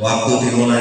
ওয়াক্ত দিব না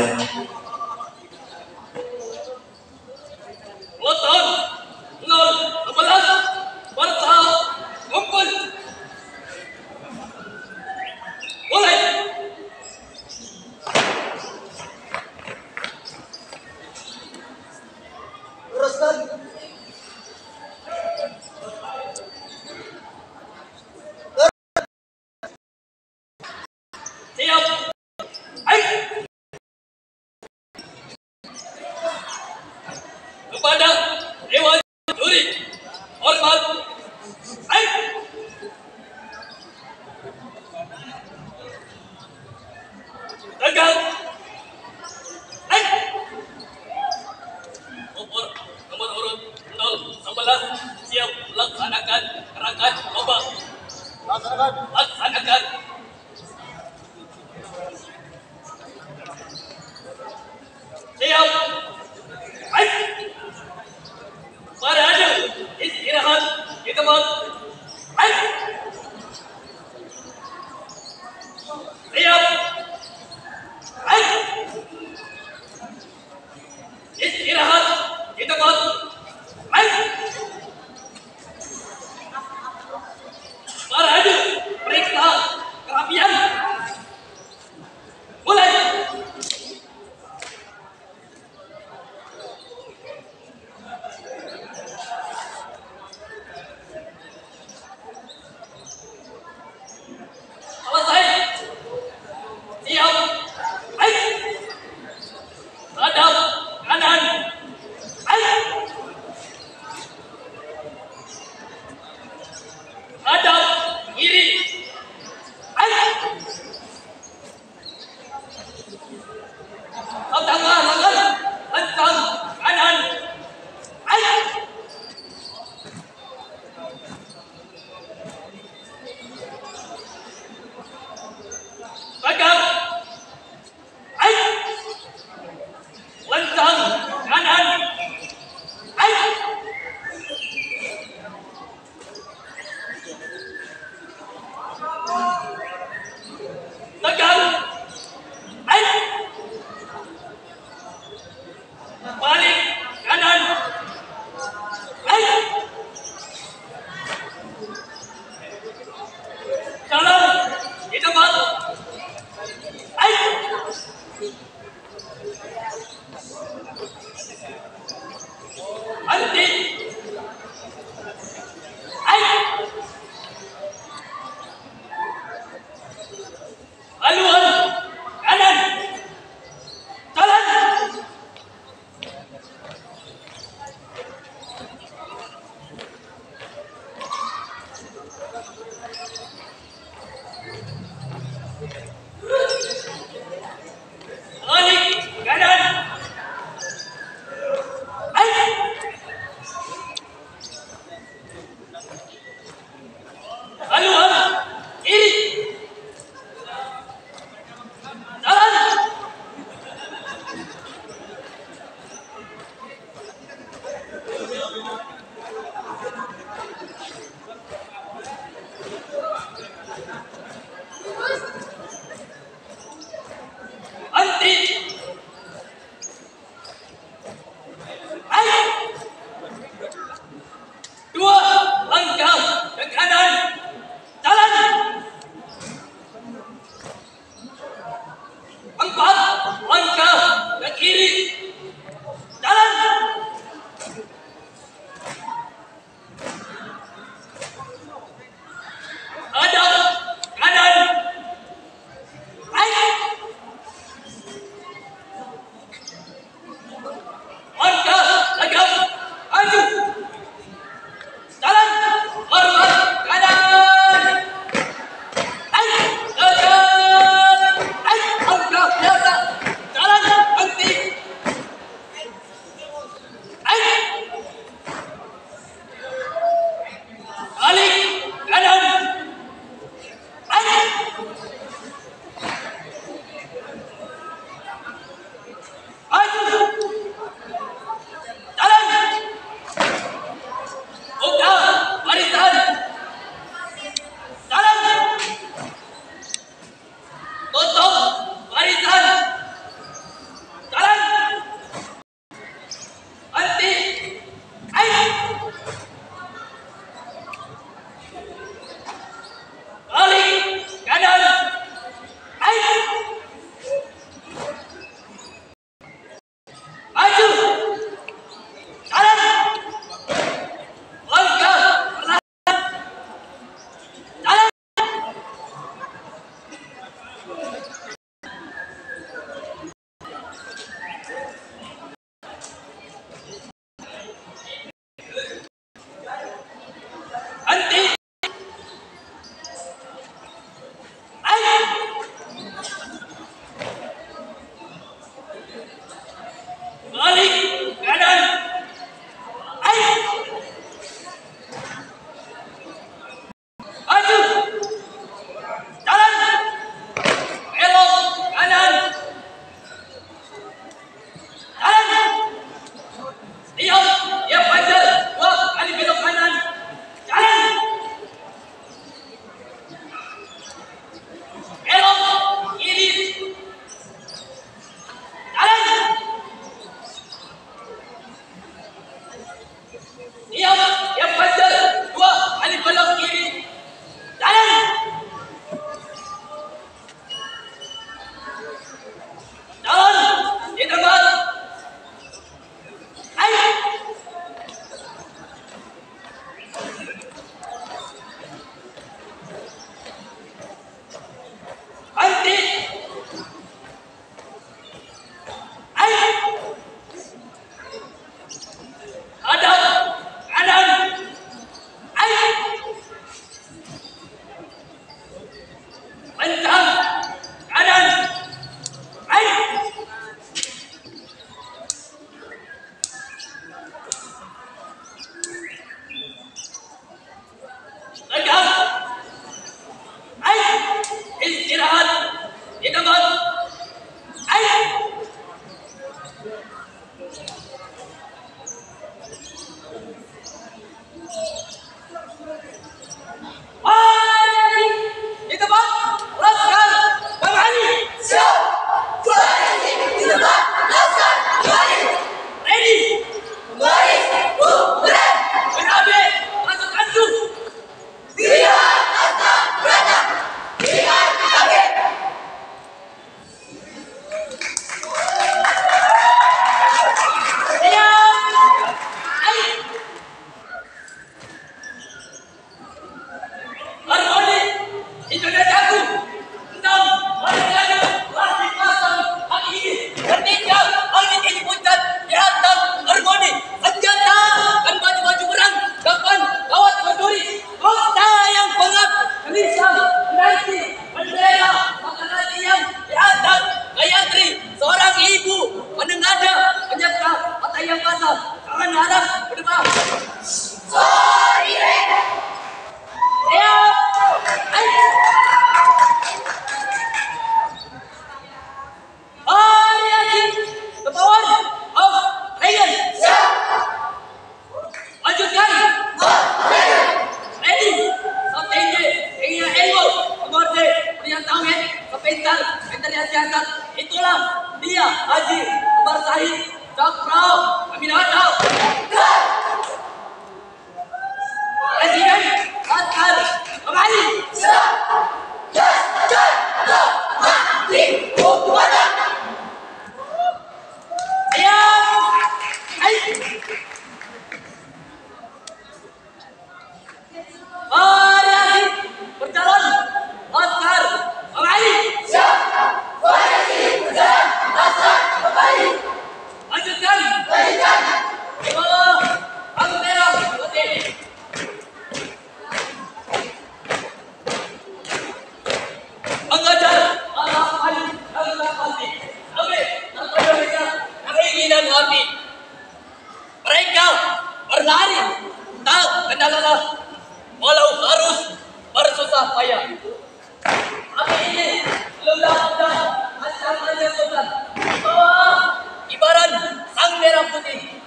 ini.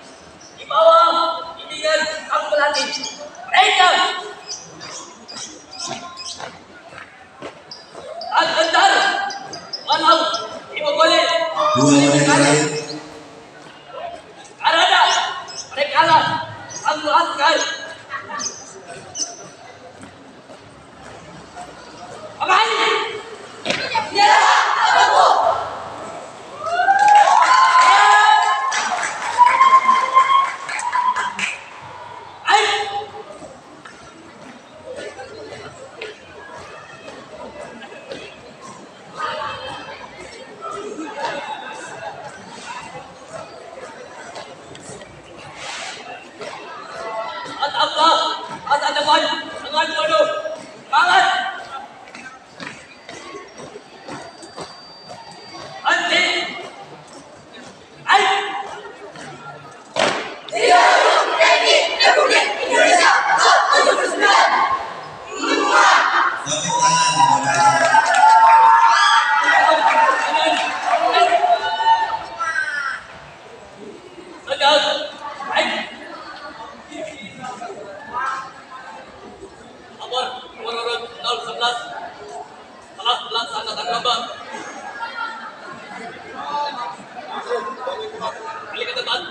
Di bawah bimbingan kamu pelatih mereka. Dan hantar walau lima boleh. Dua menit lain karena mereka lah. Kamu angkat Apa ini? Ya, apa? Paglaba. Halika na, Tan.